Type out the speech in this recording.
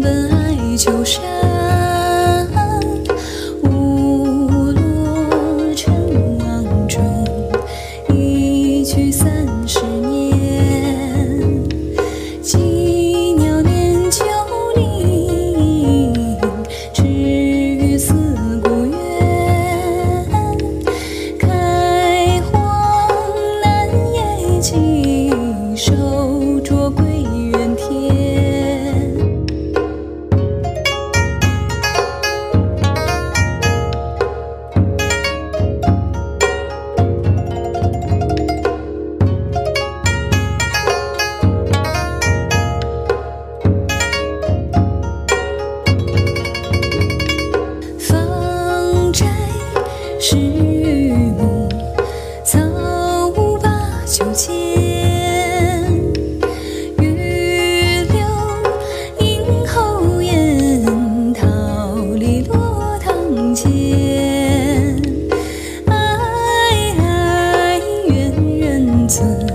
本爱秋深。玉柳映后檐，桃李落堂前。人。